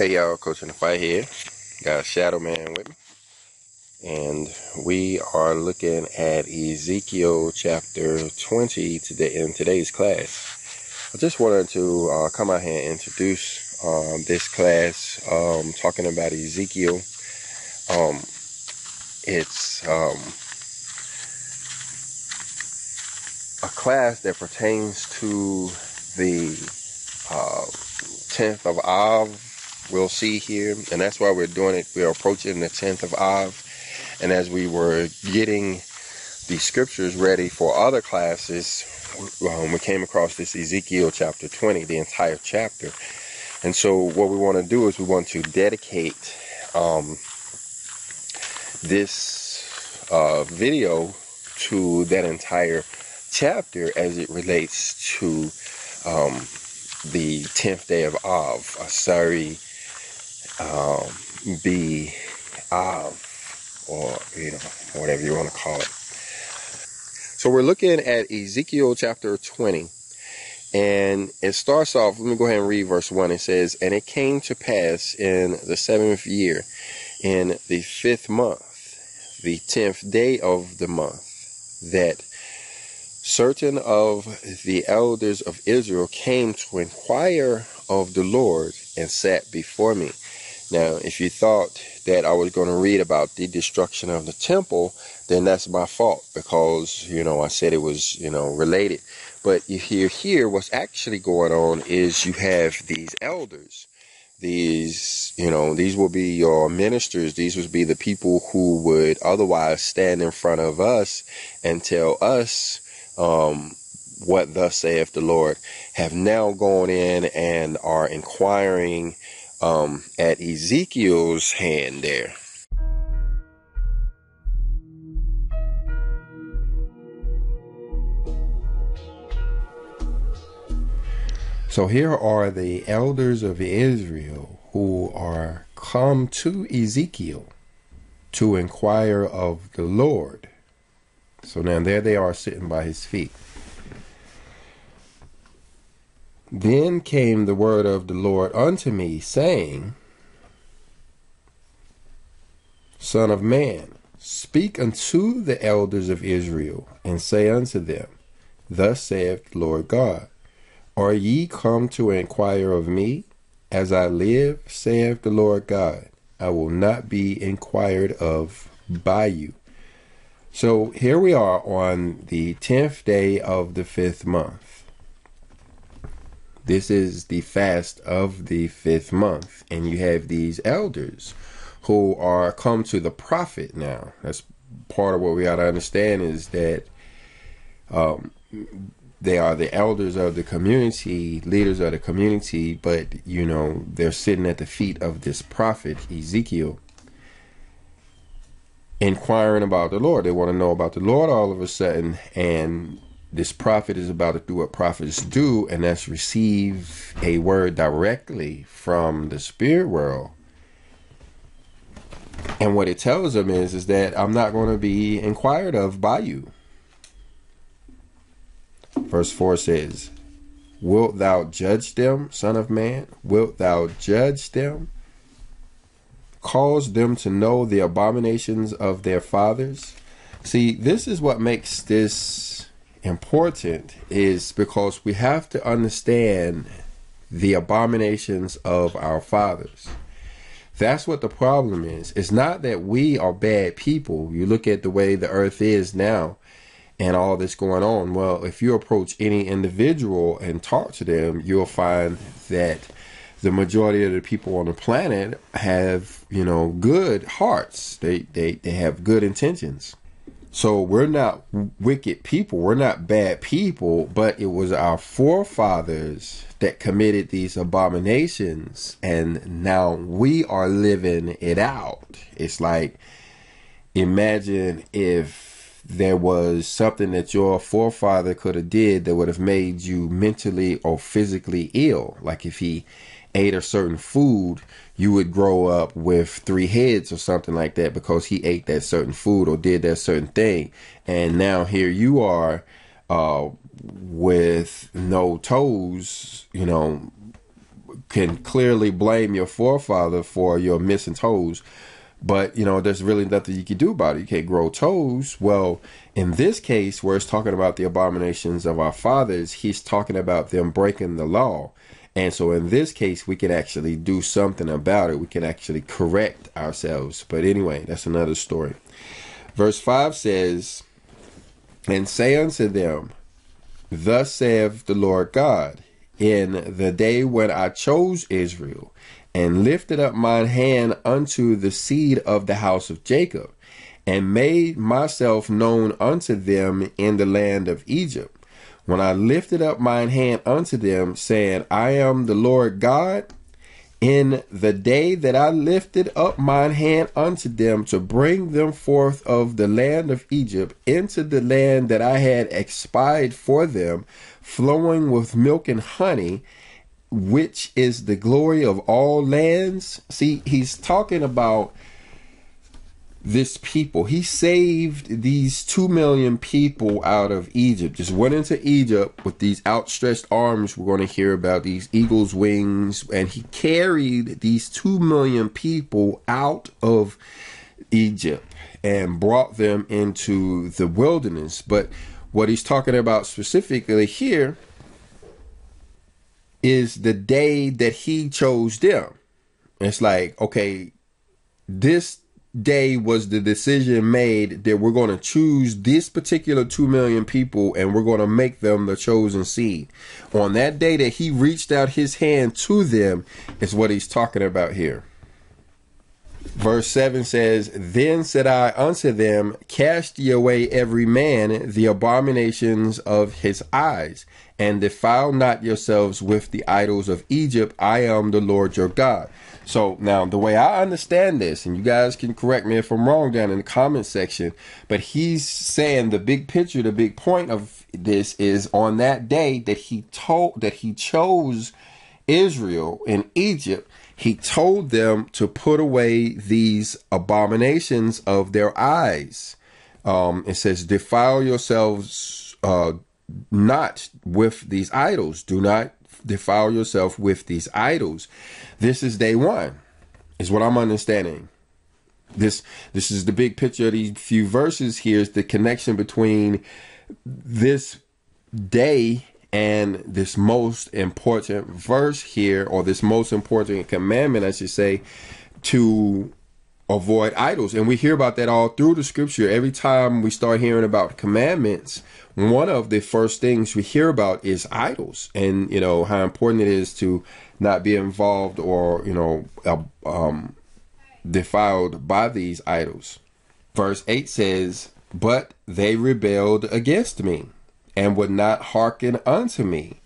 Hey y'all, Coach in the Fight here. Got Shadow Man with me. And we are looking at Ezekiel chapter 20 today in today's class. I just wanted to uh, come out here and introduce um, this class um, talking about Ezekiel. Um, it's um, a class that pertains to the uh, 10th of Av we'll see here. And that's why we're doing it. We're approaching the 10th of Av. And as we were getting the scriptures ready for other classes, um, we came across this Ezekiel chapter 20, the entire chapter. And so what we want to do is we want to dedicate um, this uh, video to that entire chapter as it relates to um, the 10th day of Av, Asari um, be of, or you know, whatever you want to call it. So we're looking at Ezekiel chapter 20. And it starts off, let me go ahead and read verse 1. It says, And it came to pass in the seventh year, in the fifth month, the tenth day of the month, that certain of the elders of Israel came to inquire of the Lord and sat before me. Now, if you thought that I was going to read about the destruction of the temple, then that's my fault because, you know, I said it was, you know, related. But you hear here what's actually going on is you have these elders. These, you know, these will be your ministers. These would be the people who would otherwise stand in front of us and tell us um, what thus saith the Lord, have now gone in and are inquiring um, at Ezekiel's hand there. So here are the elders of Israel who are come to Ezekiel to inquire of the Lord. So now there they are sitting by his feet. Then came the word of the Lord unto me, saying, Son of man, speak unto the elders of Israel, and say unto them, Thus saith the Lord God, Are ye come to inquire of me? As I live, saith the Lord God, I will not be inquired of by you. So here we are on the tenth day of the fifth month. This is the fast of the fifth month, and you have these elders who are come to the prophet now. That's part of what we got to understand is that um, they are the elders of the community, leaders of the community, but you know they're sitting at the feet of this prophet Ezekiel, inquiring about the Lord. They want to know about the Lord all of a sudden, and this prophet is about to do what prophets do, and that's receive a word directly from the spirit world. And what it tells them is, is that I'm not going to be inquired of by you. Verse 4 says, Wilt thou judge them, son of man? Wilt thou judge them? Cause them to know the abominations of their fathers? See, this is what makes this important is because we have to understand the abominations of our fathers. That's what the problem is. It's not that we are bad people. You look at the way the earth is now and all this going on. Well, if you approach any individual and talk to them, you'll find that the majority of the people on the planet have, you know, good hearts. They they, they have good intentions. So we're not wicked people. We're not bad people, but it was our forefathers that committed these abominations. And now we are living it out. It's like, imagine if there was something that your forefather could have did that would have made you mentally or physically ill. Like if he ate a certain food, you would grow up with three heads or something like that because he ate that certain food or did that certain thing. And now here you are uh, with no toes, you know, can clearly blame your forefather for your missing toes, but you know there's really nothing you can do about it. You can't grow toes. Well, in this case, where it's talking about the abominations of our fathers, he's talking about them breaking the law. And so in this case, we can actually do something about it. We can actually correct ourselves. But anyway, that's another story. Verse 5 says, And say unto them, Thus saith the Lord God, in the day when I chose Israel, and lifted up mine hand unto the seed of the house of Jacob, and made myself known unto them in the land of Egypt when I lifted up mine hand unto them, saying, I am the Lord God, in the day that I lifted up mine hand unto them to bring them forth of the land of Egypt into the land that I had expied for them, flowing with milk and honey, which is the glory of all lands. See, he's talking about this people. He saved these two million people out of Egypt. Just went into Egypt with these outstretched arms. We're going to hear about these eagle's wings. And he carried these two million people out of Egypt and brought them into the wilderness. But what he's talking about specifically here is the day that he chose them. It's like, okay, this day was the decision made that we're going to choose this particular 2 million people and we're going to make them the chosen seed. On that day that he reached out his hand to them is what he's talking about here. Verse 7 says, Then said I unto them, Cast ye away every man the abominations of his eyes, and defile not yourselves with the idols of Egypt. I am the Lord your God. So now the way I understand this, and you guys can correct me if I'm wrong down in the comment section, but he's saying the big picture, the big point of this is on that day that he told that he chose Israel in Egypt, he told them to put away these abominations of their eyes. Um, it says, defile yourselves uh, not with these idols. Do not defile yourself with these idols. This is day one, is what I'm understanding. This this is the big picture of these few verses here is the connection between this day and this most important verse here, or this most important commandment, I should say, to avoid idols. And we hear about that all through the scripture. Every time we start hearing about commandments, one of the first things we hear about is idols and, you know, how important it is to not be involved or, you know, um, defiled by these idols. Verse 8 says, But they rebelled against me and would not hearken unto me.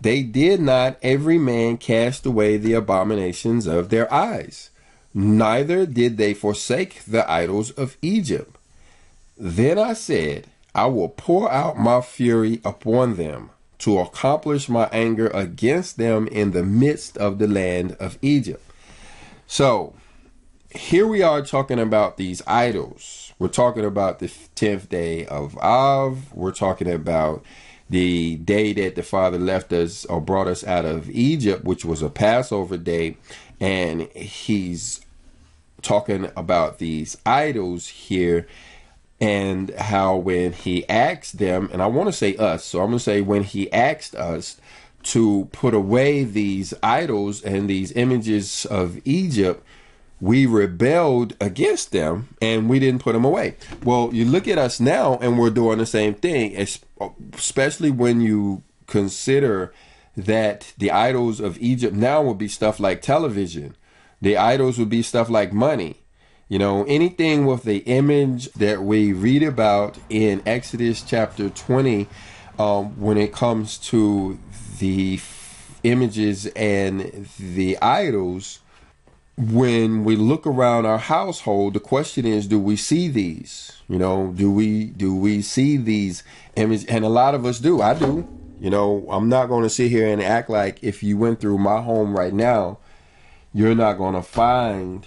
They did not every man cast away the abominations of their eyes, neither did they forsake the idols of Egypt. Then I said, I will pour out my fury upon them to accomplish my anger against them in the midst of the land of Egypt. So, here we are talking about these idols. We're talking about the 10th day of Av. We're talking about the day that the Father left us or brought us out of Egypt, which was a Passover day. And he's talking about these idols here and how when he asked them, and I want to say us, so I'm going to say when he asked us to put away these idols and these images of Egypt, we rebelled against them and we didn't put them away. Well, you look at us now and we're doing the same thing, especially when you consider that the idols of Egypt now would be stuff like television. The idols would be stuff like money. You know, anything with the image that we read about in Exodus chapter 20, um, when it comes to the images and the idols, when we look around our household, the question is, do we see these? You know, do we do we see these images? And a lot of us do. I do. You know, I'm not going to sit here and act like if you went through my home right now, you're not going to find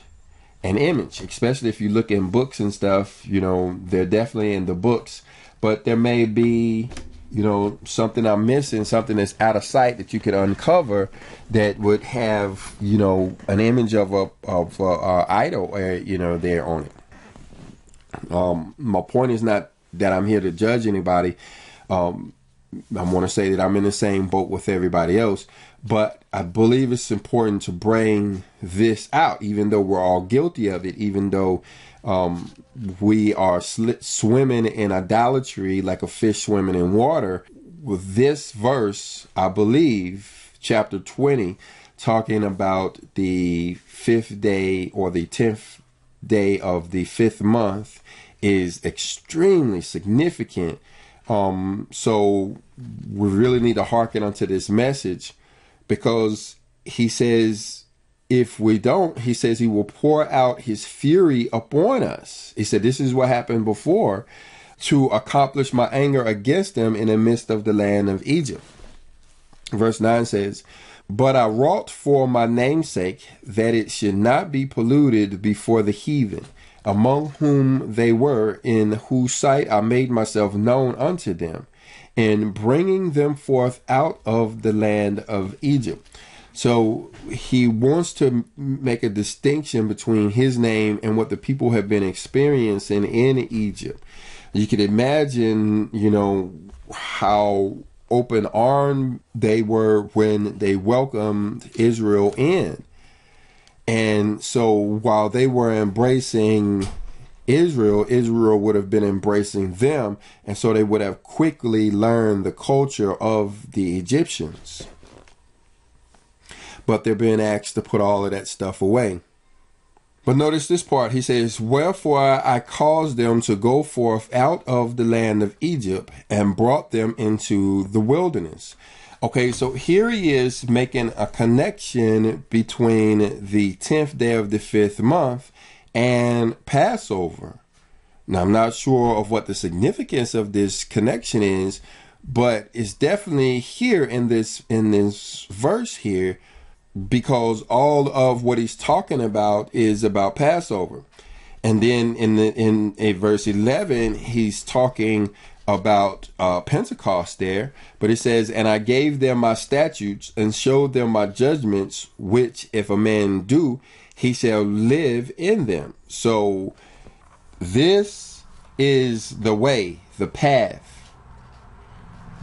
an image, especially if you look in books and stuff, you know, they're definitely in the books, but there may be, you know, something I'm missing, something that's out of sight that you could uncover that would have, you know, an image of a of a, a idol, uh, you know, there on it. Um, my point is not that I'm here to judge anybody. Um, I want to say that I'm in the same boat with everybody else, but I believe it's important to bring this out, even though we're all guilty of it, even though um, we are swimming in idolatry like a fish swimming in water. With this verse, I believe, chapter 20, talking about the fifth day or the tenth day of the fifth month, is extremely significant. Um, so we really need to hearken unto this message because he says if we don't, he says he will pour out his fury upon us. He said, This is what happened before to accomplish my anger against them in the midst of the land of Egypt. Verse 9 says, But I wrought for my namesake that it should not be polluted before the heathen, among whom they were, in whose sight I made myself known unto them, in bringing them forth out of the land of Egypt. So he wants to make a distinction between his name and what the people have been experiencing in Egypt. You could imagine, you know, how open armed they were when they welcomed Israel in. And so while they were embracing Israel, Israel would have been embracing them. And so they would have quickly learned the culture of the Egyptians but they're being asked to put all of that stuff away. But notice this part. He says, Wherefore I caused them to go forth out of the land of Egypt and brought them into the wilderness. Okay, so here he is making a connection between the 10th day of the fifth month and Passover. Now, I'm not sure of what the significance of this connection is, but it's definitely here in this in this verse here because all of what he's talking about is about Passover. And then in the in a verse 11 he's talking about uh, Pentecost there, but it says, "And I gave them my statutes and showed them my judgments, which if a man do, he shall live in them." So this is the way, the path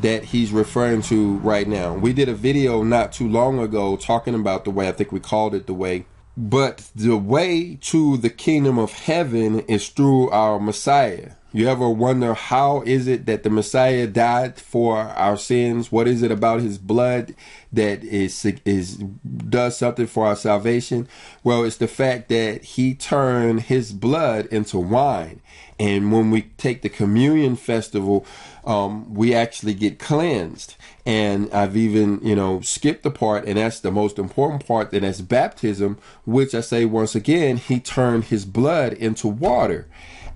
that he's referring to right now. We did a video not too long ago talking about the way, I think we called it the way. But the way to the kingdom of heaven is through our Messiah. You ever wonder how is it that the Messiah died for our sins? What is it about his blood that is is does something for our salvation? Well, it's the fact that he turned his blood into wine. And when we take the communion festival, um, we actually get cleansed. And I've even, you know, skipped the part, and that's the most important part, that that's baptism, which I say once again, he turned his blood into water.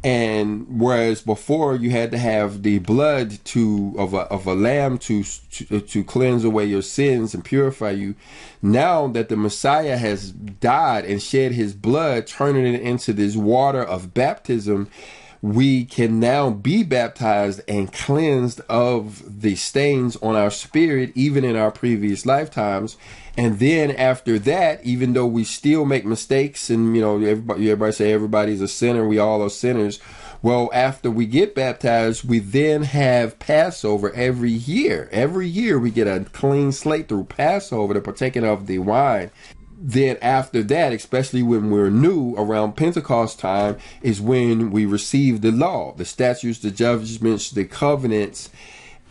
And whereas before you had to have the blood to of a of a lamb to, to to cleanse away your sins and purify you, now that the Messiah has died and shed his blood, turning it into this water of baptism, we can now be baptized and cleansed of the stains on our spirit, even in our previous lifetimes. And then after that, even though we still make mistakes and, you know, everybody, everybody say everybody's a sinner, we all are sinners. Well, after we get baptized, we then have Passover every year. Every year we get a clean slate through Passover, the partaking of the wine then after that, especially when we're new around Pentecost time, is when we receive the law, the statutes, the judgments, the covenants,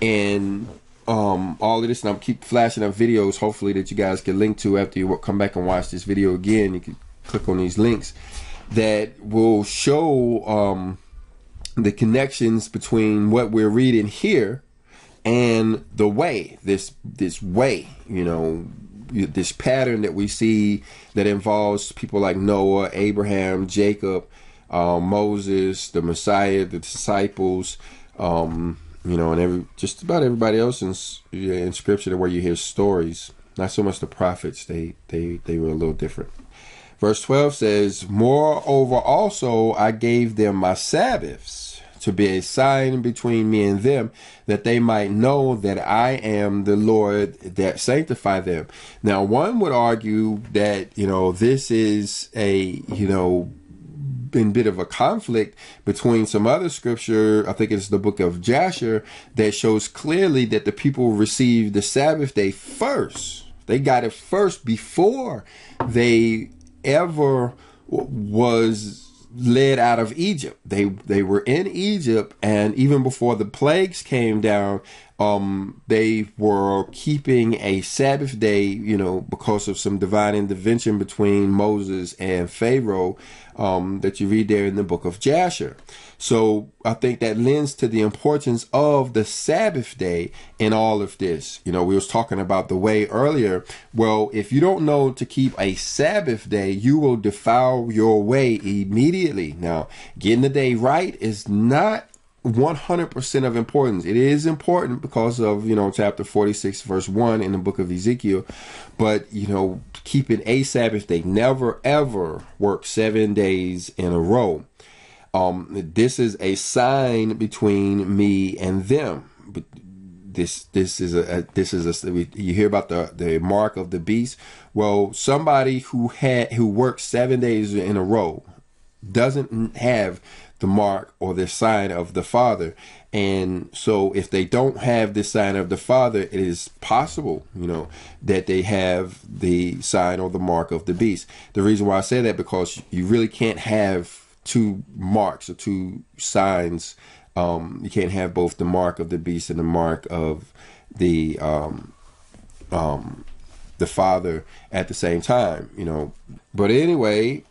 and um, all of this. And I'm keep flashing up videos, hopefully that you guys can link to after you come back and watch this video again. You can click on these links that will show um, the connections between what we're reading here and the way this this way you know this pattern that we see that involves people like Noah, Abraham, Jacob, uh, Moses, the Messiah, the disciples, um, you know, and every just about everybody else in, in Scripture where you hear stories. Not so much the prophets; they they they were a little different. Verse twelve says, "Moreover, also I gave them my Sabbaths." to be a sign between me and them, that they might know that I am the Lord that sanctify them. Now, one would argue that, you know, this is a, you know, been bit of a conflict between some other scripture. I think it's the book of Jasher that shows clearly that the people received the Sabbath day first. They got it first before they ever was led out of Egypt. They they were in Egypt, and even before the plagues came down, um, they were keeping a Sabbath day. You know, because of some divine intervention between Moses and Pharaoh um, that you read there in the book of Jasher. So I think that lends to the importance of the Sabbath day in all of this. You know, we was talking about the way earlier. Well, if you don't know to keep a Sabbath day, you will defile your way immediately. Now, getting the day right is not 100% of importance. It is important because of, you know, chapter 46, verse 1 in the book of Ezekiel. But, you know, keeping a Sabbath day, never ever work seven days in a row. Um, this is a sign between me and them. But this this is a, a this is a you hear about the the mark of the beast. Well, somebody who had who works seven days in a row doesn't have the mark or the sign of the Father. And so if they don't have the sign of the Father, it is possible, you know, that they have the sign or the mark of the beast. The reason why I say that because you really can't have two marks or two signs. Um, you can't have both the mark of the beast and the mark of the um, um, the Father at the same time, you know. But anyway,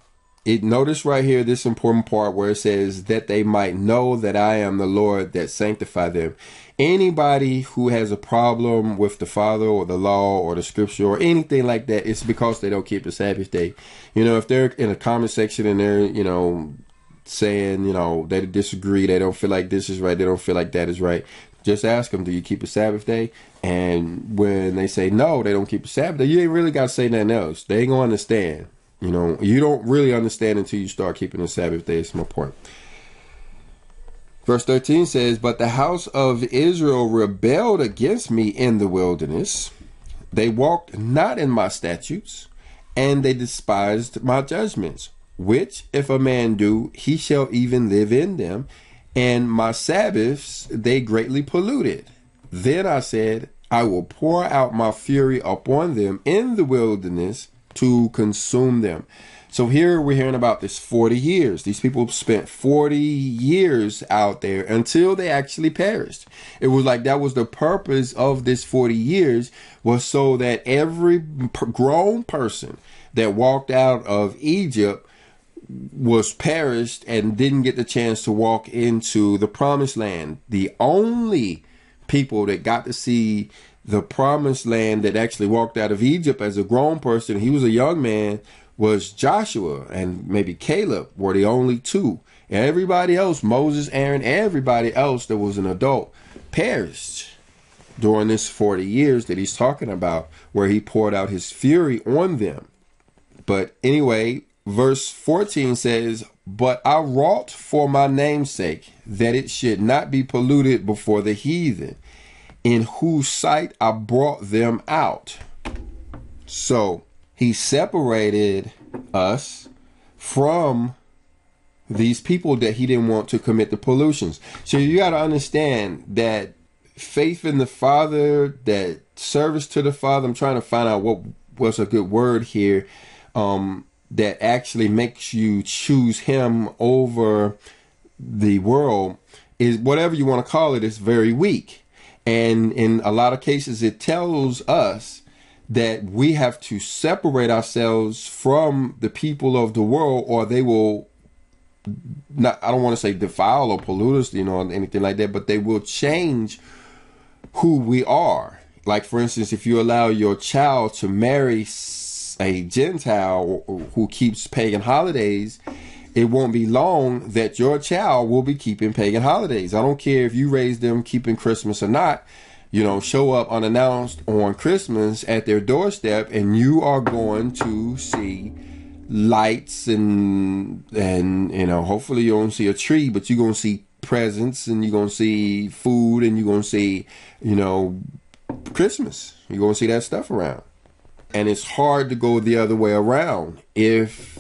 it notice right here this important part where it says that they might know that I am the Lord that sanctify them. Anybody who has a problem with the Father or the law or the scripture or anything like that, it's because they don't keep the Sabbath day. You know, if they're in a comment section and they're, you know, saying, you know, they disagree, they don't feel like this is right, they don't feel like that is right. Just ask them, do you keep a Sabbath day? And when they say no, they don't keep a Sabbath day, you ain't really got to say nothing else. They ain't going to understand. You know, you don't really understand until you start keeping the Sabbath day. Is my point. Verse 13 says, But the house of Israel rebelled against me in the wilderness. They walked not in my statutes, and they despised my judgments, which if a man do, he shall even live in them. And my Sabbaths they greatly polluted. Then I said, I will pour out my fury upon them in the wilderness to consume them. So here we're hearing about this 40 years. These people spent 40 years out there until they actually perished. It was like that was the purpose of this 40 years was so that every grown person that walked out of Egypt was perished and didn't get the chance to walk into the promised land. The only people that got to see the promised land that actually walked out of Egypt as a grown person, he was a young man, was Joshua and maybe Caleb were the only two. Everybody else, Moses, Aaron, everybody else that was an adult, perished during this 40 years that he's talking about, where he poured out his fury on them. But anyway, verse 14 says, But I wrought for my name's sake, that it should not be polluted before the heathen in whose sight I brought them out. So he separated us from these people that he didn't want to commit the pollutions. So you got to understand that faith in the Father, that service to the Father. I'm trying to find out what was a good word here um, that actually makes you choose Him over the world. Is whatever you want to call it is very weak. And in a lot of cases, it tells us that we have to separate ourselves from the people of the world or they will not I don't want to say defile or pollute us, you know, anything like that, but they will change who we are. Like for instance, if you allow your child to marry a Gentile who keeps pagan holidays, it won't be long that your child will be keeping pagan holidays. I don't care if you raise them keeping Christmas or not. You know, show up unannounced on Christmas at their doorstep, and you are going to see lights and and you know, hopefully you don't see a tree, but you're gonna see presents and you're gonna see food and you're gonna see, you know, Christmas. You're gonna see that stuff around. And it's hard to go the other way around if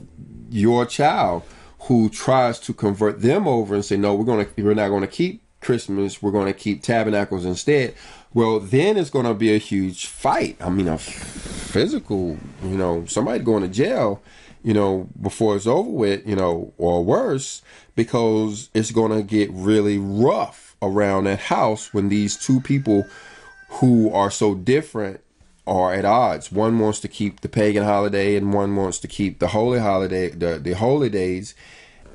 your child who tries to convert them over and say, no, we're gonna we're not gonna keep Christmas, we're gonna keep tabernacles instead. Well, then it's gonna be a huge fight. I mean, a physical, you know, somebody going to jail, you know, before it's over with, you know, or worse, because it's gonna get really rough around that house when these two people who are so different are at odds. One wants to keep the pagan holiday, and one wants to keep the holy holiday, the the holy days,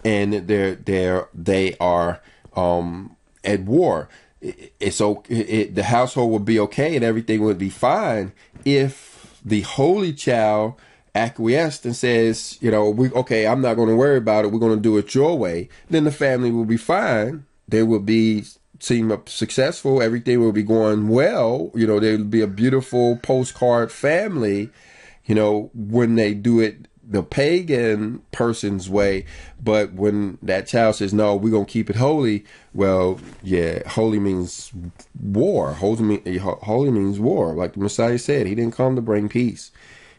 and they're they're they are um, at war. It's okay. It, the household would be okay, and everything would be fine if the holy child acquiesced and says, you know, we okay, I'm not going to worry about it. We're going to do it your way. Then the family will be fine. There will be seem successful. Everything will be going well. You know, there'll be a beautiful postcard family, you know, when they do it the pagan person's way. But when that child says, no, we're going to keep it holy, well, yeah, holy means war. Holy, holy means war. Like the Messiah said, he didn't come to bring peace,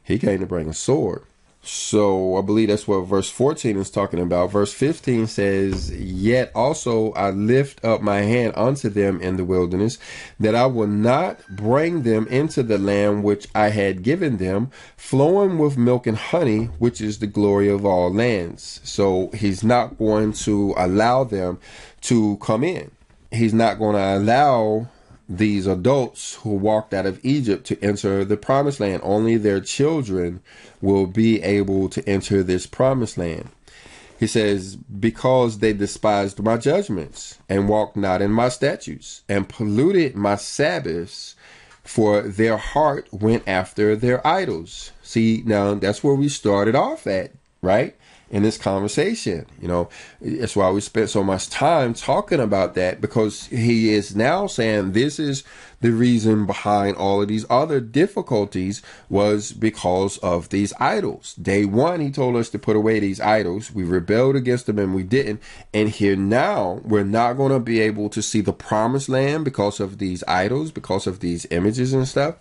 he came to bring a sword. So I believe that's what verse 14 is talking about. Verse 15 says, Yet also I lift up my hand unto them in the wilderness, that I will not bring them into the land which I had given them, flowing with milk and honey, which is the glory of all lands. So he's not going to allow them to come in. He's not going to allow these adults who walked out of Egypt to enter the promised land. Only their children will be able to enter this promised land. He says, Because they despised my judgments and walked not in my statutes and polluted my Sabbaths, for their heart went after their idols. See, now that's where we started off at, right? In this conversation. You know, that's why we spent so much time talking about that because he is now saying this is the reason behind all of these other difficulties was because of these idols. Day one, he told us to put away these idols. We rebelled against them and we didn't. And here now, we're not going to be able to see the promised land because of these idols, because of these images and stuff.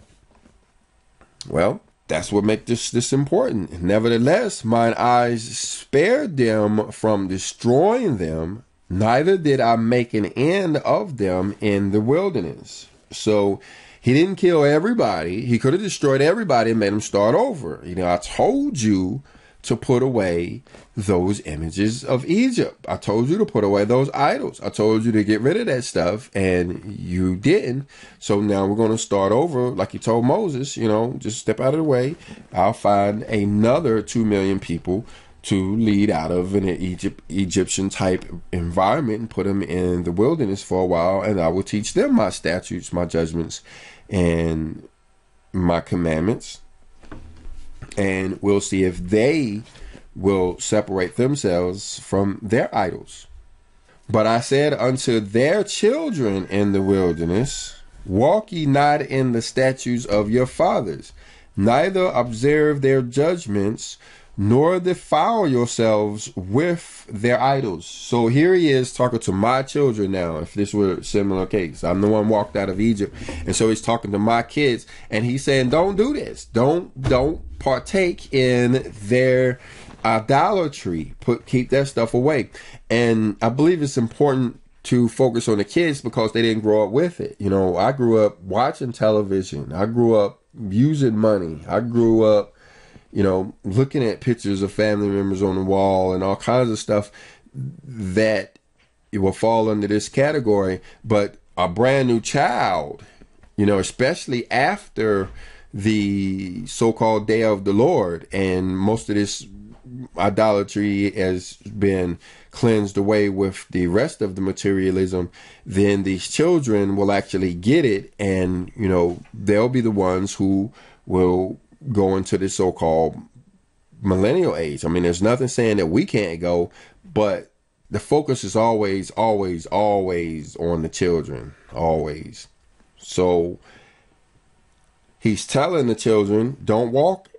Well, that's what makes this this important. Nevertheless, mine eyes spared them from destroying them, neither did I make an end of them in the wilderness. So he didn't kill everybody. He could have destroyed everybody and made them start over. You know, I told you to put away those images of Egypt. I told you to put away those idols. I told you to get rid of that stuff and you didn't. So now we're going to start over like you told Moses, you know, just step out of the way. I'll find another 2 million people to lead out of an Egypt Egyptian type environment and put them in the wilderness for a while and I will teach them my statutes, my judgments and my commandments and we'll see if they will separate themselves from their idols. But I said unto their children in the wilderness, Walk ye not in the statutes of your fathers, neither observe their judgments, nor defile yourselves with their idols. So here he is talking to my children now, if this were a similar case. I'm the one walked out of Egypt. And so he's talking to my kids and he's saying, Don't do this. Don't don't partake in their idolatry. Put keep that stuff away. And I believe it's important to focus on the kids because they didn't grow up with it. You know, I grew up watching television. I grew up using money. I grew up you know, looking at pictures of family members on the wall and all kinds of stuff that it will fall under this category. But a brand new child, you know, especially after the so-called day of the Lord and most of this idolatry has been cleansed away with the rest of the materialism, then these children will actually get it and, you know, they'll be the ones who will go into the so-called millennial age. I mean, there's nothing saying that we can't go, but the focus is always, always, always on the children, always. So he's telling the children, don't walk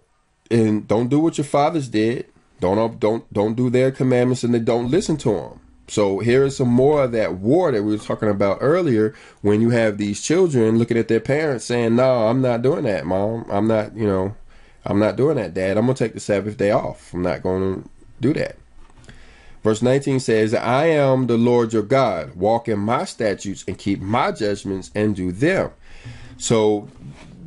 and don't do what your fathers did. Don't don't don't do their commandments and they don't listen to them. So here is some more of that war that we were talking about earlier when you have these children looking at their parents saying, No, I'm not doing that, mom. I'm not, you know, I'm not doing that, dad. I'm going to take the Sabbath day off. I'm not going to do that. Verse 19 says, I am the Lord your God. Walk in my statutes and keep my judgments and do them. So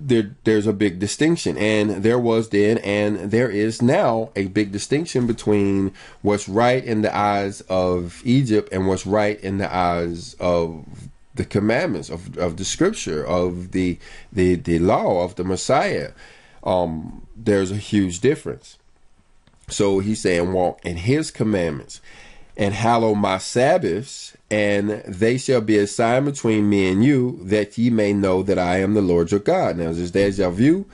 there, there's a big distinction. And there was then, and there is now a big distinction between what's right in the eyes of Egypt and what's right in the eyes of the commandments of, of the scripture, of the, the, the law of the Messiah. Um, there's a huge difference. So he's saying, walk in his commandments and hallow my Sabbaths, and they shall be a sign between me and you, that ye may know that I am the Lord your God. Now, is this deja vu?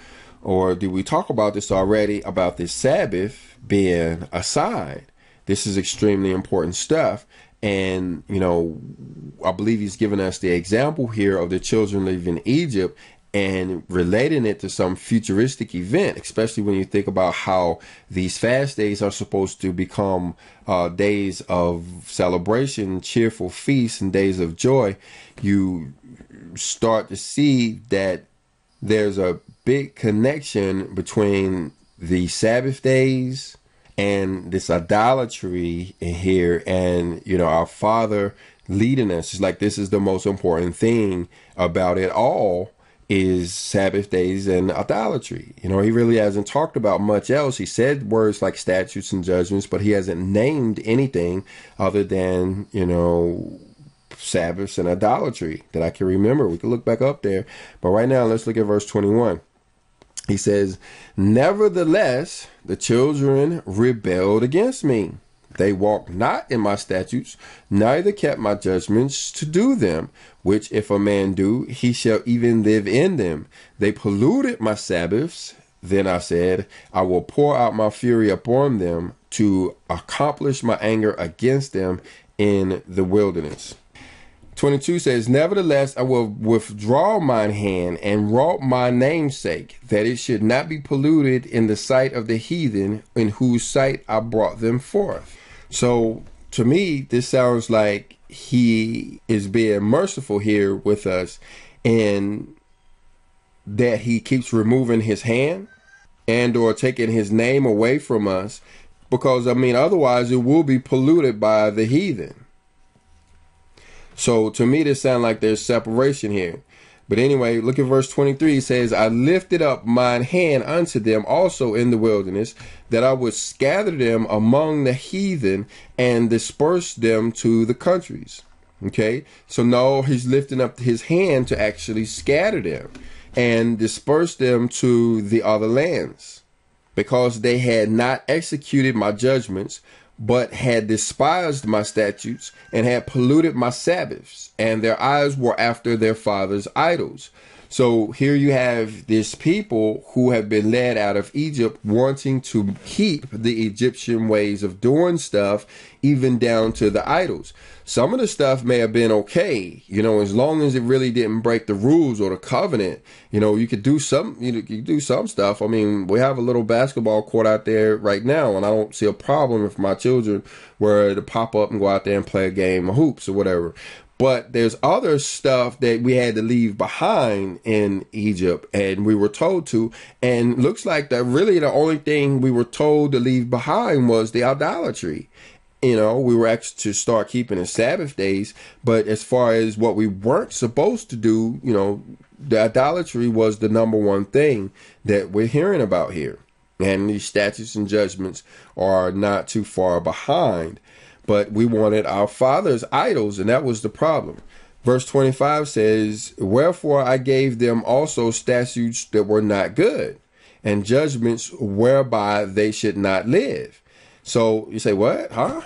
Or do we talk about this already about this Sabbath being a sign? This is extremely important stuff. And, you know, I believe he's given us the example here of the children leaving Egypt and relating it to some futuristic event, especially when you think about how these fast days are supposed to become uh, days of celebration, cheerful feasts, and days of joy, you start to see that there's a big connection between the Sabbath days and this idolatry in here, and you know, our Father leading us. It's like this is the most important thing about it all is Sabbath days and idolatry. You know, he really hasn't talked about much else. He said words like statutes and judgments, but he hasn't named anything other than, you know, Sabbaths and idolatry that I can remember. We can look back up there. But right now, let's look at verse 21. He says, Nevertheless, the children rebelled against me. They walked not in my statutes, neither kept my judgments to do them, which if a man do, he shall even live in them. They polluted my Sabbaths. Then I said, I will pour out my fury upon them to accomplish my anger against them in the wilderness. 22 says, Nevertheless, I will withdraw mine hand and wrought my namesake, that it should not be polluted in the sight of the heathen, in whose sight I brought them forth. So to me, this sounds like he is being merciful here with us and that he keeps removing his hand and or taking his name away from us because I mean otherwise it will be polluted by the heathen. So to me this sounds like there's separation here. But anyway, look at verse 23. He says, I lifted up mine hand unto them also in the wilderness, that I would scatter them among the heathen and disperse them to the countries. Okay, so now he's lifting up his hand to actually scatter them and disperse them to the other lands because they had not executed my judgments, but had despised my statutes and had polluted my Sabbaths, and their eyes were after their fathers' idols. So here you have this people who have been led out of Egypt wanting to keep the Egyptian ways of doing stuff, even down to the idols. Some of the stuff may have been okay, you know, as long as it really didn't break the rules or the covenant. You know, you could do some, you know, you do some stuff. I mean, we have a little basketball court out there right now, and I don't see a problem if my children were to pop up and go out there and play a game of hoops or whatever. But there's other stuff that we had to leave behind in Egypt, and we were told to. And looks like that really the only thing we were told to leave behind was the idolatry you know, we were asked to start keeping the Sabbath days, but as far as what we weren't supposed to do, you know, the idolatry was the number one thing that we're hearing about here. And these statutes and judgments are not too far behind, but we wanted our father's idols, and that was the problem. Verse 25 says, Wherefore I gave them also statutes that were not good, and judgments whereby they should not live. So you say, what? Huh?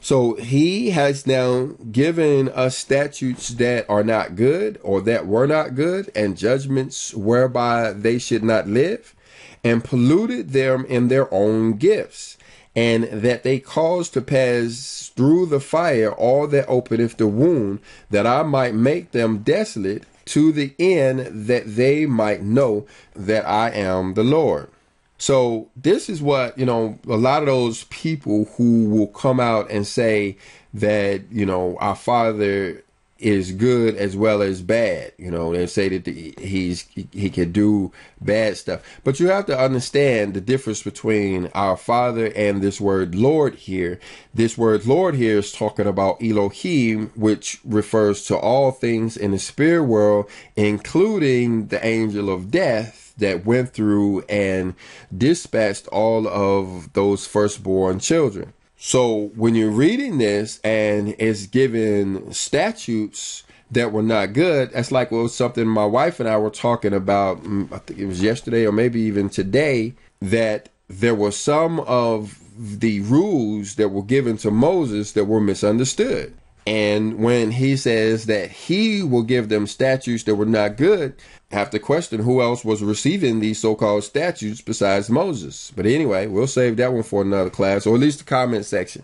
So he has now given us statutes that are not good or that were not good and judgments whereby they should not live and polluted them in their own gifts and that they caused to pass through the fire all that openeth the wound that I might make them desolate to the end that they might know that I am the Lord. So this is what, you know, a lot of those people who will come out and say that, you know, our father is good as well as bad. You know, they say that the, he's he, he can do bad stuff, but you have to understand the difference between our Father and this word Lord here. This word Lord here is talking about Elohim, which refers to all things in the spirit world, including the angel of death that went through and dispatched all of those firstborn children. So when you're reading this and it's given statutes that were not good, that's like well, something my wife and I were talking about. Mm, I think it was yesterday or maybe even today that there were some of the rules that were given to Moses that were misunderstood. And when he says that he will give them statutes that were not good, I have to question who else was receiving these so-called statutes besides Moses. But anyway, we'll save that one for another class, or at least the comment section.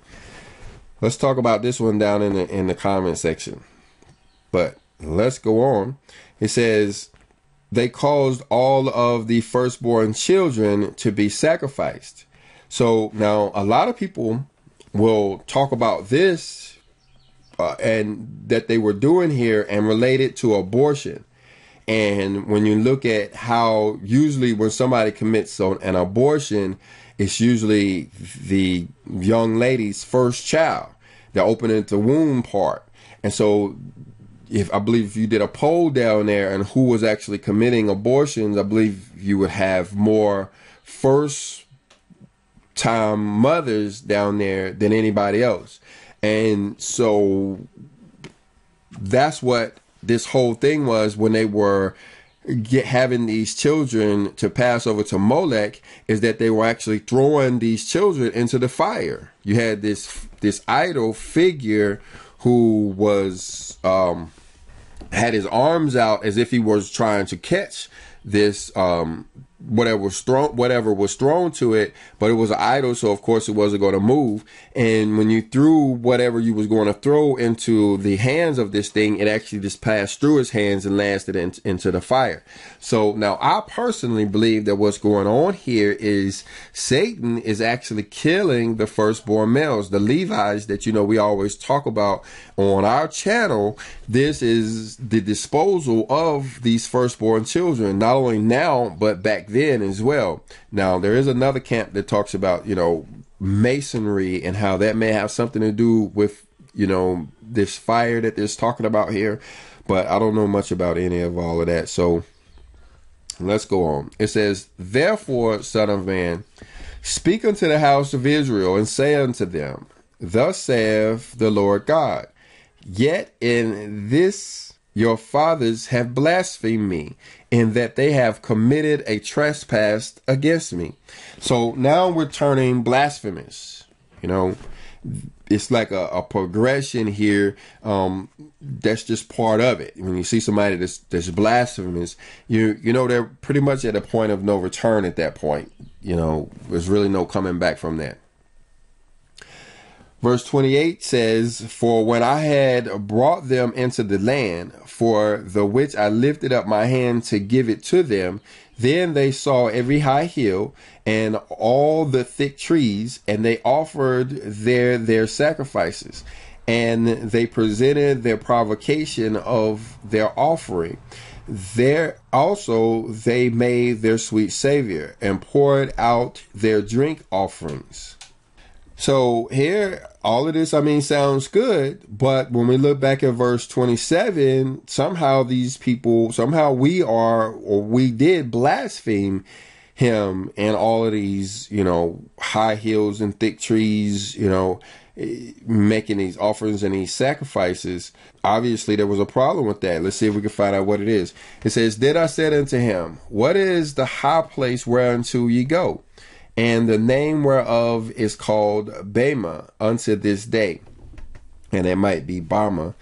Let's talk about this one down in the in the comment section. But let's go on. It says they caused all of the firstborn children to be sacrificed. So now a lot of people will talk about this uh, and that they were doing here and related to abortion. And when you look at how usually when somebody commits an abortion, it's usually the young lady's first child. They're opening the womb part. And so if I believe if you did a poll down there and who was actually committing abortions, I believe you would have more first time mothers down there than anybody else. And so that's what this whole thing was when they were get, having these children to pass over to Molech is that they were actually throwing these children into the fire. You had this this idol figure who was um, had his arms out as if he was trying to catch this um, whatever was thrown whatever was thrown to it but it was an idol so of course it wasn't going to move. And when you threw whatever you was going to throw into the hands of this thing it actually just passed through his hands and lasted in, into the fire. So now i personally believe that what's going on here is satan is actually killing the firstborn males the levites that you know we always talk about on our channel this is the disposal of these firstborn children not only now but back then as well. Now, there is another camp that talks about, you know, masonry and how that may have something to do with, you know, this fire that they're talking about here. But I don't know much about any of all of that. So let's go on. It says, Therefore, Son of Man, speak unto the house of Israel and say unto them, Thus saith the Lord God, Yet in this your fathers have blasphemed me, in that they have committed a trespass against me. So now we're turning blasphemous. You know, it's like a, a progression here. Um, that's just part of it. When you see somebody that's that's blasphemous, you you know they're pretty much at a point of no return at that point. You know, there's really no coming back from that. Verse 28 says, For when I had brought them into the land, for the which I lifted up my hand to give it to them, then they saw every high hill and all the thick trees, and they offered there their sacrifices. And they presented their provocation of their offering. There also they made their sweet Savior and poured out their drink offerings. So here, all of this, I mean, sounds good, but when we look back at verse 27, somehow these people, somehow we are, or we did blaspheme him and all of these, you know, high hills and thick trees, you know, making these offerings and these sacrifices. Obviously, there was a problem with that. Let's see if we can find out what it is. It says, Did I said unto him, What is the high place whereunto ye go? And the name whereof is called Bema unto this day. And it might be Bama.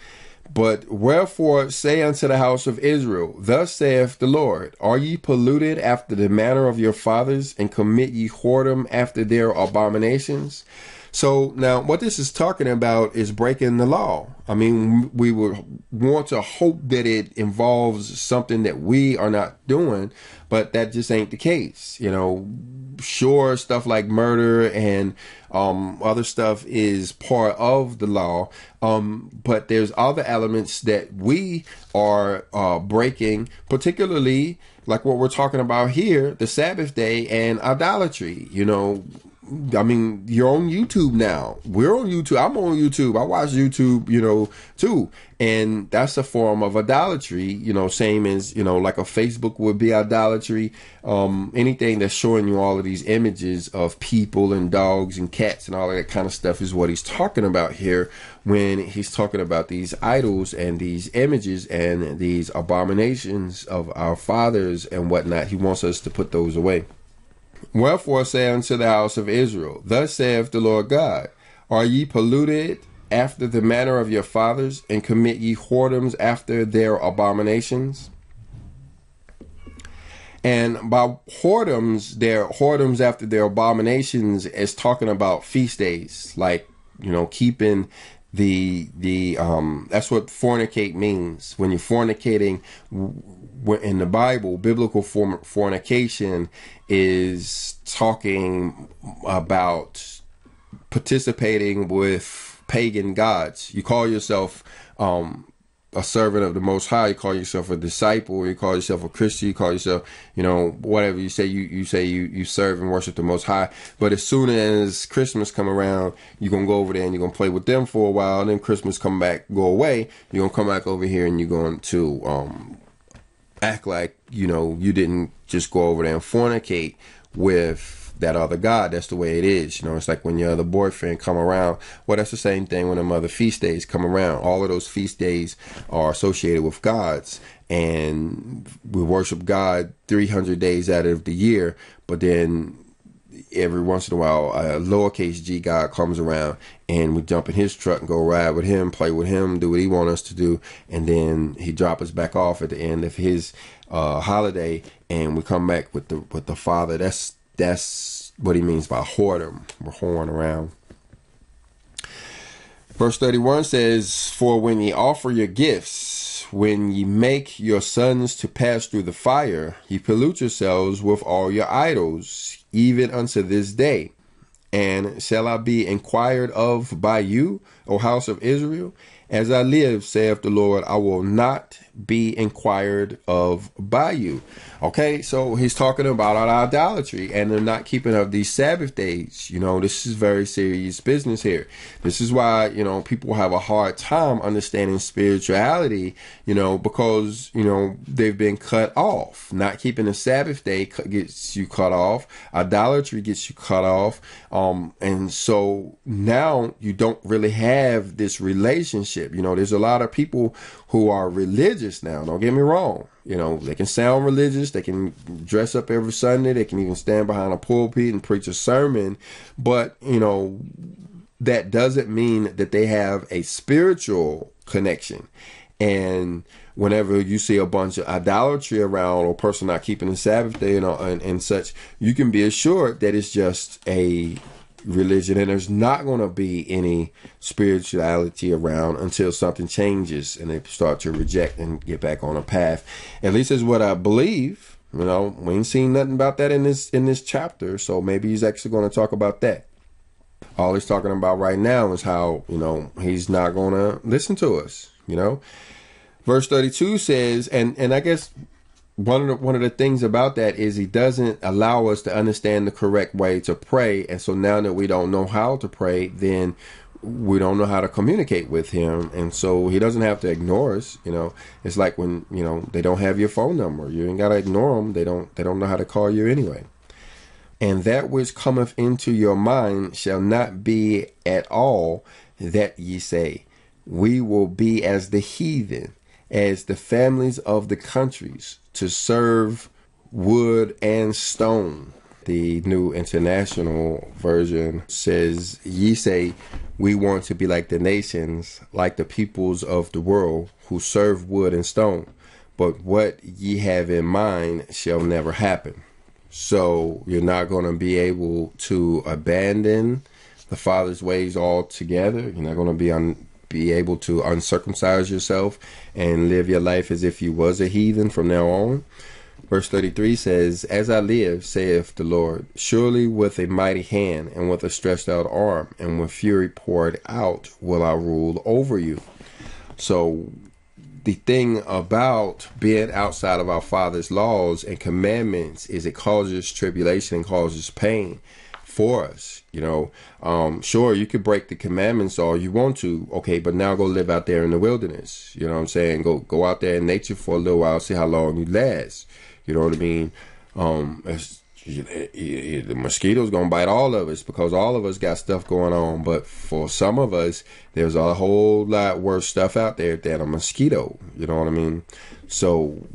But wherefore say unto the house of Israel, Thus saith the Lord, Are ye polluted after the manner of your fathers, and commit ye whoredom after their abominations? So now what this is talking about is breaking the law. I mean, we would want to hope that it involves something that we are not doing, but that just ain't the case. You know, sure stuff like murder and um, other stuff is part of the law, um, but there's other elements that we are uh, breaking, particularly like what we're talking about here, the Sabbath day and idolatry. You know, I mean, you're on YouTube now. We're on YouTube. I'm on YouTube. I watch YouTube, you know, too. And that's a form of idolatry, you know, same as, you know, like a Facebook would be idolatry. Um, anything that's showing you all of these images of people and dogs and cats and all of that kind of stuff is what he's talking about here when he's talking about these idols and these images and these abominations of our fathers and whatnot. He wants us to put those away. Wherefore say unto the house of Israel, Thus saith the Lord God, Are ye polluted after the manner of your fathers, and commit ye whoredoms after their abominations? And by whoredoms, their whoredoms after their abominations is talking about feast days, like you know, keeping the the um that's what fornicate means when you're fornicating in the bible biblical fornication is talking about participating with pagan gods you call yourself um a servant of the Most High. You call yourself a disciple. You call yourself a Christian. You call yourself, you know, whatever you say. You you say you you serve and worship the Most High. But as soon as Christmas come around, you're gonna go over there and you're gonna play with them for a while. And then Christmas come back, go away. You're gonna come back over here and you're going to um, act like you know you didn't just go over there and fornicate with that other God. That's the way it is. You know, it's like when your other boyfriend come around. Well, that's the same thing when the other feast days come around. All of those feast days are associated with gods, and we worship God 300 days out of the year. But then every once in a while, a lowercase g God comes around, and we jump in his truck and go ride with him, play with him, do what he want us to do, and then he drop us back off at the end of his uh, holiday, and we come back with the with the Father. That's that's what he means by whoredom. We're whoring around. Verse 31 says, For when ye offer your gifts, when ye make your sons to pass through the fire, ye pollute yourselves with all your idols, even unto this day. And shall I be inquired of by you, O house of Israel? As I live, saith the Lord, I will not be inquired of by you. Okay, so he's talking about our idolatry and the not keeping of these Sabbath days. You know, this is very serious business here. This is why, you know, people have a hard time understanding spirituality, you know, because, you know, they've been cut off. Not keeping the Sabbath day gets you cut off, idolatry gets you cut off. Um, and so now you don't really have this relationship. You know, there's a lot of people who are religious now. Don't get me wrong. You know, they can sound religious. They can dress up every Sunday. They can even stand behind a pulpit and preach a sermon. But, you know, that doesn't mean that they have a spiritual connection. And whenever you see a bunch of idolatry around or person not keeping the Sabbath day and, uh, and, and such, you can be assured that it's just a religion and there's not going to be any spirituality around until something changes and they start to reject and get back on a path. At least is what i believe. You know we ain't seen nothing about that in this in this chapter so maybe he's actually going to talk about that. All he's talking about right now is how you know he's not going to listen to us you know? Verse 32 says and and i guess one of the, one of the things about that is he doesn't allow us to understand the correct way to pray. And so now that we don't know how to pray then we don't know how to communicate with him. And so he doesn't have to ignore us you know. It's like when you know they don't have your phone number. You ain't got to ignore them they don't they don't know how to call you anyway. And that which cometh into your mind shall not be at all that ye say. We will be as the heathen as the families of the countries to serve wood and stone. The New International Version says, Ye say, we want to be like the nations, like the peoples of the world who serve wood and stone. But what ye have in mind shall never happen. So you're not going to be able to abandon the Father's ways altogether. You're not going to be on be able to uncircumcise yourself and live your life as if you was a heathen from now on. Verse 33 says, As I live, saith the Lord, surely with a mighty hand and with a stretched out arm and with fury poured out will I rule over you. So the thing about being outside of our Father's laws and commandments is it causes tribulation and causes pain for us. You know, um, sure, you could break the commandments all you want to, okay, but now go live out there in the wilderness. You know what I'm saying? Go go out there in nature for a little while, see how long you last. You know what I mean? Um, the mosquitoes gonna bite all of us because all of us got stuff going on. But for some of us, there's a whole lot worse stuff out there than a mosquito. You know what I mean? So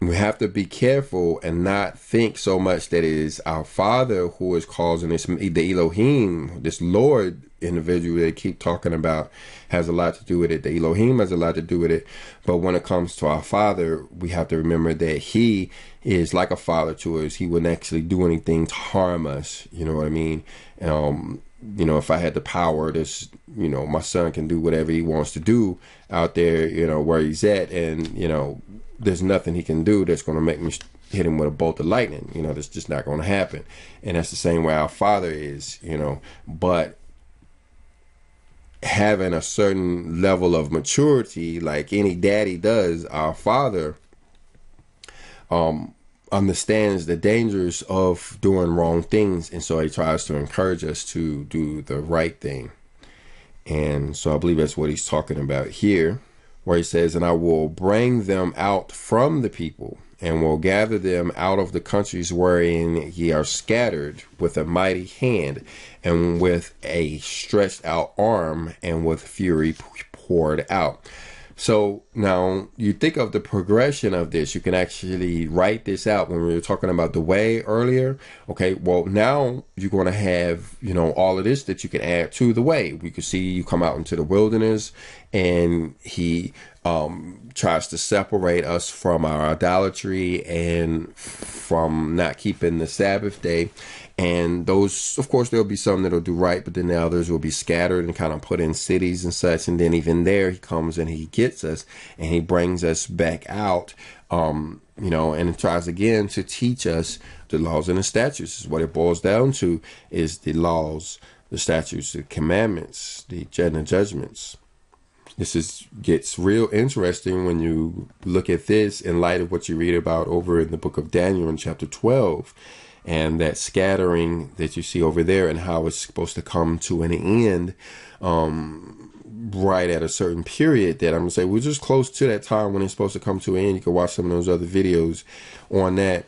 we have to be careful and not think so much that it is our Father who is causing this. The Elohim, this Lord individual they keep talking about, has a lot to do with it. The Elohim has a lot to do with it. But when it comes to our Father, we have to remember that He is like a father to us. He wouldn't actually do anything to harm us. You know what I mean? Um, you know, if I had the power, this, you know, my son can do whatever he wants to do out there, you know, where he's at, and you know, there's nothing he can do that's going to make me hit him with a bolt of lightning. You know, that's just not going to happen. And that's the same way our father is, you know, but having a certain level of maturity, like any daddy does, our father um, understands the dangers of doing wrong things, and so he tries to encourage us to do the right thing. And so I believe that's what he's talking about here, where he says, And I will bring them out from the people, and will gather them out of the countries wherein ye are scattered with a mighty hand, and with a stretched out arm, and with fury poured out. So now you think of the progression of this. You can actually write this out when we were talking about the way earlier. Okay, well now you're going to have you know all of this that you can add to the way. We could see you come out into the wilderness, and he um, tries to separate us from our idolatry and from not keeping the Sabbath day. And those, of course, there'll be some that'll do right, but then the others will be scattered and kind of put in cities and such. And then even there, he comes and he gets us and he brings us back out, um, you know, and tries again to teach us the laws and the statutes. Is what it boils down to is the laws, the statutes, the commandments, the judgments. This is gets real interesting when you look at this in light of what you read about over in the book of Daniel in chapter 12 and that scattering that you see over there and how it's supposed to come to an end um, right at a certain period that I'm gonna say we're just close to that time when it's supposed to come to an end. You can watch some of those other videos on that.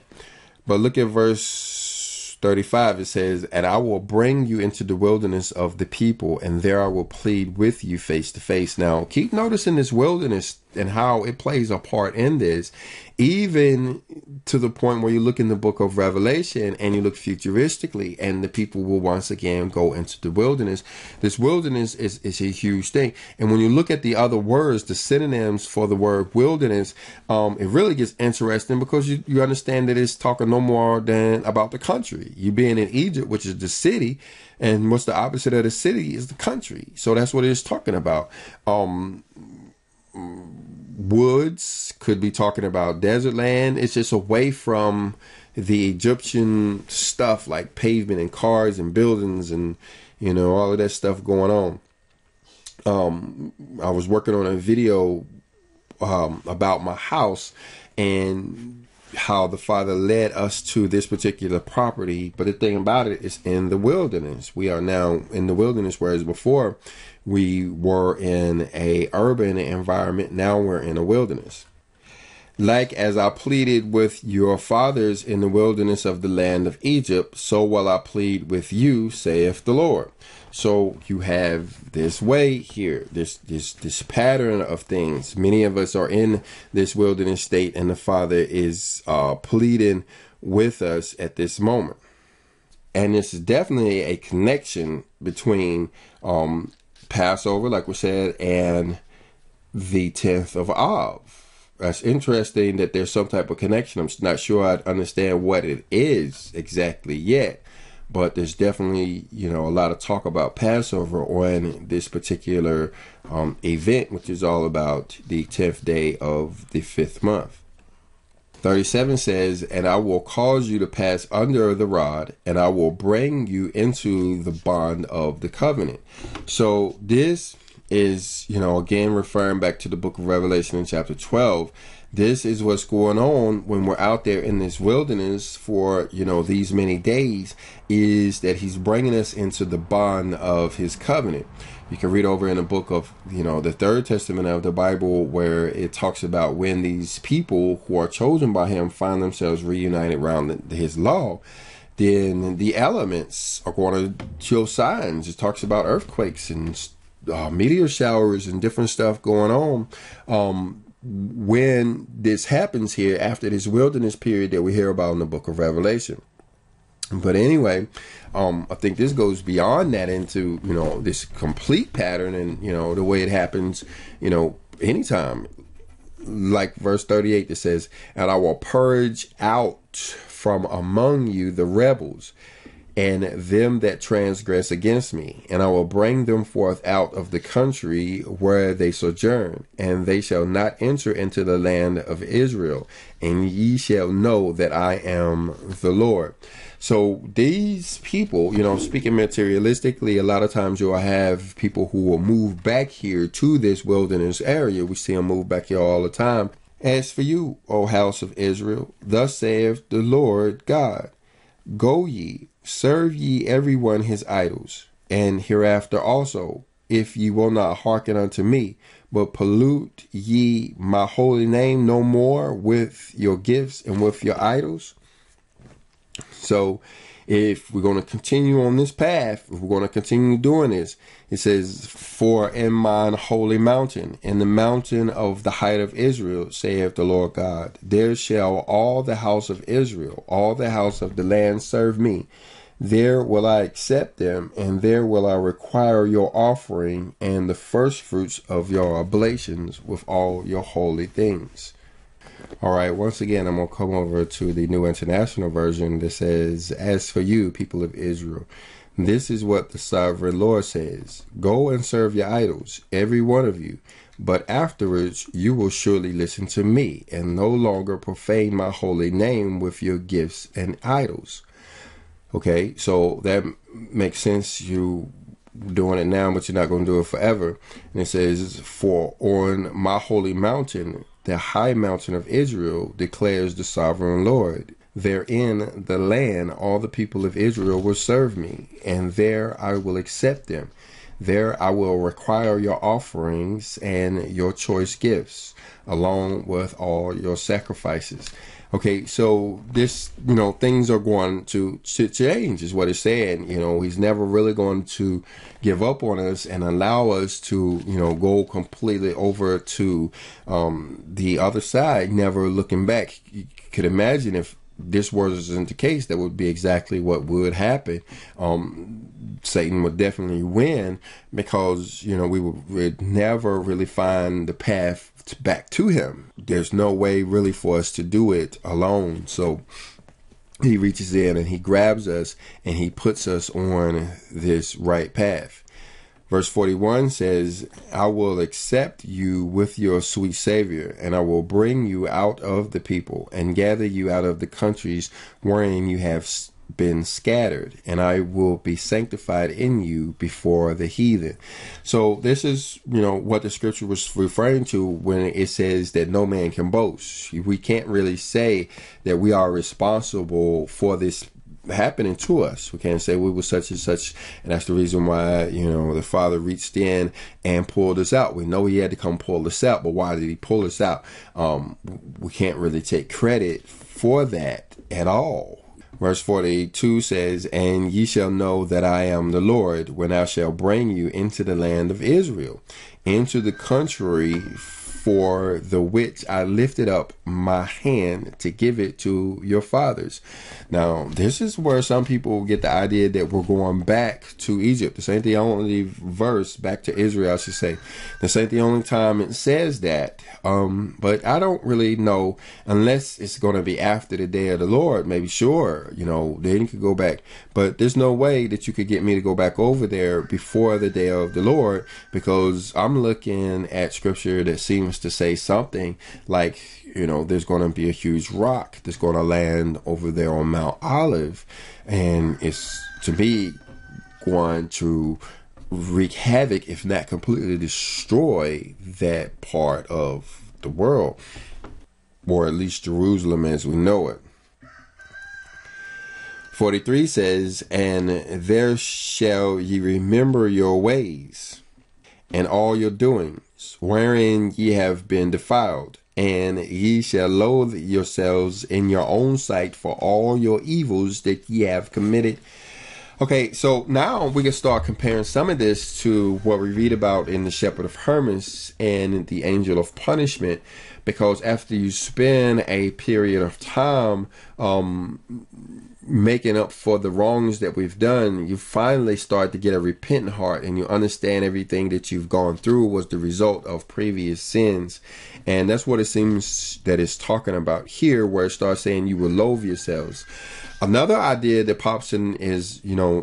But look at verse 35. It says, And I will bring you into the wilderness of the people, and there I will plead with you face to face. Now, keep noticing this wilderness and how it plays a part in this, even to the point where you look in the book of Revelation and you look futuristically, and the people will once again go into the wilderness. This wilderness is, is a huge thing. And when you look at the other words, the synonyms for the word wilderness, um, it really gets interesting because you, you understand that it's talking no more than about the country. You being in Egypt, which is the city, and what's the opposite of the city is the country. So that's what it's talking about. Um, woods, could be talking about desert land. It's just away from the Egyptian stuff like pavement and cars and buildings and you know all of that stuff going on. Um, I was working on a video um, about my house and how the father led us to this particular property. But the thing about it is in the wilderness. We are now in the wilderness, whereas before we were in a urban environment now we're in a wilderness. Like as i pleaded with your fathers in the wilderness of the land of egypt so will i plead with you saith the lord. So you have this way here this this this pattern of things. Many of us are in this wilderness state and the father is uh pleading with us at this moment. And this is definitely a connection between um, Passover, like we said, and the 10th of Av. That's interesting that there's some type of connection. I'm not sure I understand what it is exactly yet, but there's definitely, you know, a lot of talk about Passover on this particular um, event, which is all about the 10th day of the fifth month. 37 says, And I will cause you to pass under the rod, and I will bring you into the bond of the covenant. So this is, you know, again referring back to the book of Revelation in chapter 12 this is what's going on when we're out there in this wilderness for you know these many days is that he's bringing us into the bond of his covenant you can read over in the book of you know the third testament of the bible where it talks about when these people who are chosen by him find themselves reunited around his law then the elements are going to show signs it talks about earthquakes and uh, meteor showers and different stuff going on um, when this happens here after this wilderness period that we hear about in the book of Revelation. But anyway, um, I think this goes beyond that into, you know, this complete pattern and, you know, the way it happens, you know, anytime. Like verse 38 that says, And I will purge out from among you the rebels and them that transgress against me, and I will bring them forth out of the country where they sojourn, and they shall not enter into the land of Israel, and ye shall know that I am the Lord. So these people, you know, speaking materialistically, a lot of times you'll have people who will move back here to this wilderness area. We see them move back here all the time. As for you, O house of Israel, thus saith the Lord God, Go ye Serve ye every one his idols, and hereafter also, if ye will not hearken unto me, but pollute ye my holy name no more with your gifts and with your idols. So, if we're going to continue on this path, if we're going to continue doing this, it says, For in mine holy mountain, in the mountain of the height of Israel, saith the Lord God, there shall all the house of Israel, all the house of the land serve me there will I accept them, and there will I require your offering and the firstfruits of your oblations with all your holy things. All right, once again, I'm going to come over to the New International Version that says, As for you, people of Israel, this is what the sovereign Lord says Go and serve your idols, every one of you. But afterwards you will surely listen to me, and no longer profane my holy name with your gifts and idols. Okay, so that makes sense. You doing it now, but you're not going to do it forever. And it says, "For on my holy mountain, the high mountain of Israel, declares the sovereign Lord." Therein the land all the people of Israel will serve me, and there I will accept them. There I will require your offerings and your choice gifts, along with all your sacrifices. Okay, so this, you know, things are going to, to change, is what it's saying. You know, he's never really going to give up on us and allow us to, you know, go completely over to um, the other side, never looking back. You could imagine if this wasn't the case, that would be exactly what would happen. Um, Satan would definitely win because you know we would, would never really find the path back to him. There's no way really for us to do it alone. So he reaches in and he grabs us and he puts us on this right path. Verse 41 says, I will accept you with your sweet Savior, and I will bring you out of the people and gather you out of the countries wherein you have been scattered, and I will be sanctified in you before the heathen. So this is, you know, what the scripture was referring to when it says that no man can boast. We can't really say that we are responsible for this happening to us. We can't say we were such and such, and that's the reason why you know the Father reached in and pulled us out. We know He had to come pull us out, but why did He pull us out? Um, we can't really take credit for that at all. Verse 42 says, And ye shall know that I am the Lord when I shall bring you into the land of Israel, into the country for the which I lifted up my hand to give it to your fathers. Now, this is where some people get the idea that we're going back to Egypt. This ain't the only verse back to Israel, I should say. This ain't the only time it says that. Um, but I don't really know unless it's going to be after the day of the Lord. Maybe sure, you know, then you could go back. But there's no way that you could get me to go back over there before the day of the Lord because I'm looking at scripture that seems to say something like, you know, there's going to be a huge rock that's going to land over there on Mount Olive, and it's to be going to wreak havoc, if not completely destroy that part of the world, or at least Jerusalem as we know it. 43 says, And there shall ye remember your ways and all your wherein ye have been defiled, and ye shall loathe yourselves in your own sight for all your evils that ye have committed. Okay, so now we can start comparing some of this to what we read about in the Shepherd of Hermas and the Angel of Punishment, because after you spend a period of time um, making up for the wrongs that we've done, you finally start to get a repentant heart and you understand everything that you've gone through was the result of previous sins. And that's what it seems that it's talking about here, where it starts saying you will loathe yourselves. Another idea that pops in is, you know,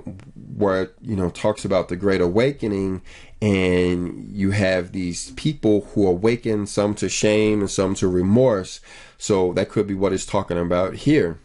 where, you know, talks about the great awakening and you have these people who awaken some to shame and some to remorse. So that could be what it's talking about here.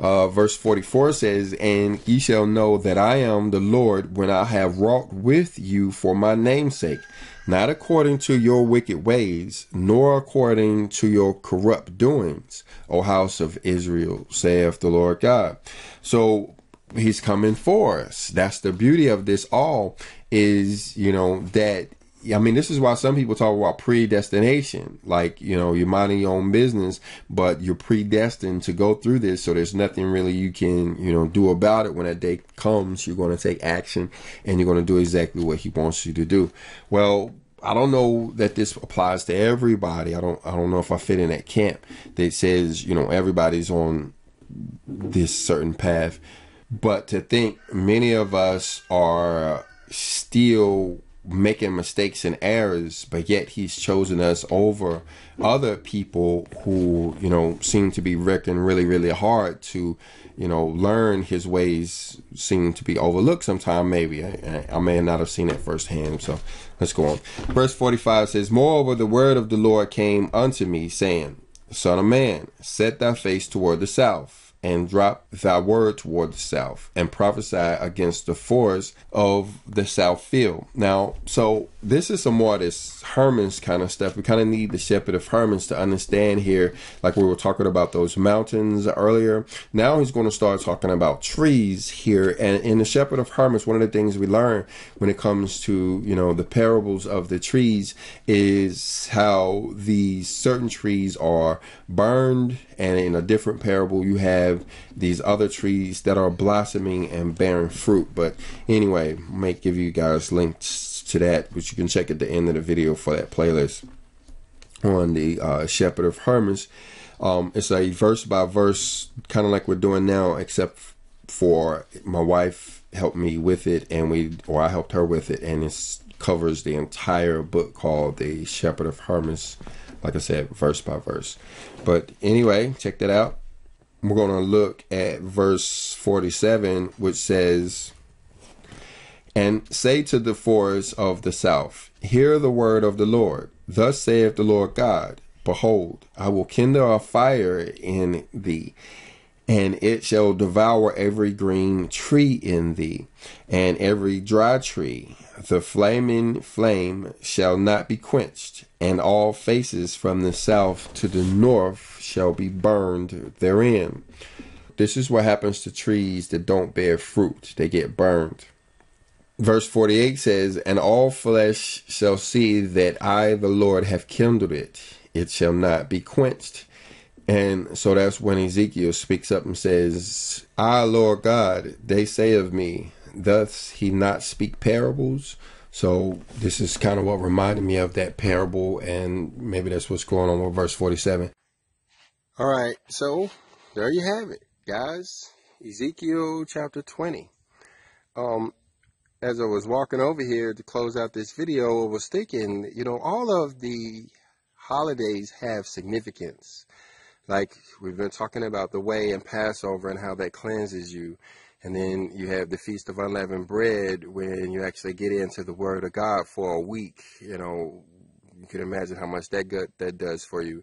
Uh, verse 44 says, And ye shall know that I am the Lord when I have wrought with you for my name's sake, not according to your wicked ways, nor according to your corrupt doings, O house of Israel, saith the Lord God. So he's coming for us. That's the beauty of this all is, you know, that I mean, this is why some people talk about predestination. Like, you know, you're minding your own business, but you're predestined to go through this. So there's nothing really you can, you know, do about it. When that day comes, you're going to take action and you're going to do exactly what he wants you to do. Well, I don't know that this applies to everybody. I don't, I don't know if I fit in that camp that says, you know, everybody's on this certain path. But to think many of us are still making mistakes and errors, but yet he's chosen us over other people who, you know, seem to be working really, really hard to, you know, learn his ways seem to be overlooked sometime, maybe. I, I may not have seen it firsthand. So let's go on. Verse 45 says, Moreover, the word of the Lord came unto me, saying, Son of man, set thy face toward the south and drop thy word toward the south and prophesy against the forest of the south field. Now, so this is some more this Hermas kind of stuff. We kind of need the shepherd of Hermas to understand here, like we were talking about those mountains earlier. Now he's going to start talking about trees here. And in the shepherd of Hermas, one of the things we learn when it comes to, you know, the parables of the trees is how these certain trees are burned and in a different parable you have these other trees that are blossoming and bearing fruit. But anyway may give you guys links to that which you can check at the end of the video for that playlist on the uh, shepherd of hermas um, it's a verse by verse kind of like we're doing now except for my wife helped me with it and we or i helped her with it and it covers the entire book called the shepherd of hermas like I said, verse by verse. But anyway, check that out. We're going to look at verse 47, which says, And say to the forests of the south, Hear the word of the Lord. Thus saith the Lord God, Behold, I will kindle a fire in thee, and it shall devour every green tree in thee, and every dry tree. The flaming flame shall not be quenched, and all faces from the south to the north shall be burned therein. This is what happens to trees that don't bear fruit, they get burned. Verse 48 says, And all flesh shall see that I, the Lord, have kindled it, it shall not be quenched. And so that's when Ezekiel speaks up and says, I, Lord God, they say of me, thus he not speak parables? So this is kind of what reminded me of that parable, and maybe that's what's going on with verse 47. All right, so there you have it, guys. Ezekiel chapter 20. Um, as I was walking over here to close out this video, I was thinking, you know, all of the holidays have significance. Like we've been talking about the way and Passover and how that cleanses you. And then you have the Feast of Unleavened Bread when you actually get into the Word of God for a week, you know, you can imagine how much that gut that does for you.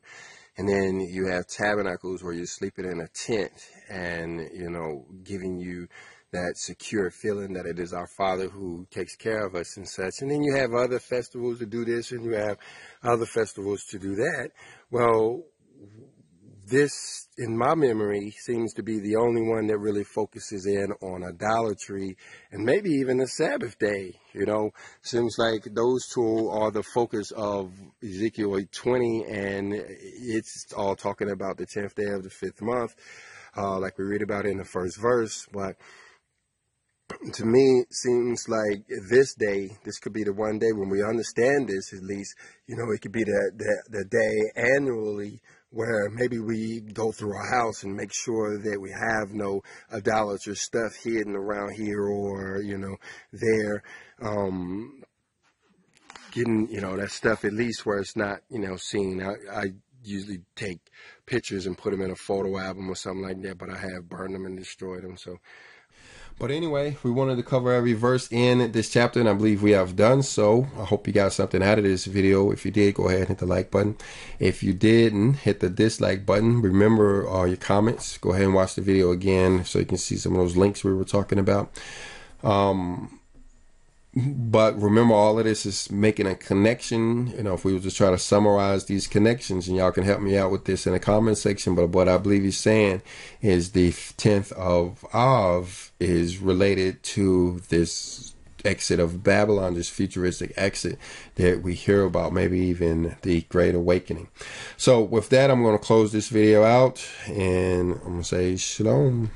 And then you have tabernacles where you're sleeping in a tent and, you know, giving you that secure feeling that it is our Father who takes care of us and such. And then you have other festivals to do this and you have other festivals to do that. Well, this, in my memory, seems to be the only one that really focuses in on idolatry and maybe even the Sabbath day. You know, seems like those two are the focus of Ezekiel 20, and it's all talking about the 10th day of the fifth month, uh, like we read about in the first verse. But to me, it seems like this day, this could be the one day when we understand this, at least, you know, it could be the, the, the day annually where maybe we go through our house and make sure that we have no idolatrous stuff hidden around here or, you know, there. Um, getting, you know, that stuff at least where it's not, you know, seen. I, I usually take pictures and put them in a photo album or something like that, but I have burned them and destroyed them. So, but anyway, we wanted to cover every verse in this chapter, and I believe we have done so. I hope you got something out of this video. If you did, go ahead and hit the like button. If you didn't, hit the dislike button. Remember all your comments. Go ahead and watch the video again so you can see some of those links we were talking about. Um, but remember all of this is making a connection. You know if we were just try to summarize these connections and y'all can help me out with this in the comment section but what i believe he's saying is the 10th of av is related to this exit of babylon this futuristic exit that we hear about maybe even the great awakening. So with that i'm going to close this video out and i'm going to say shalom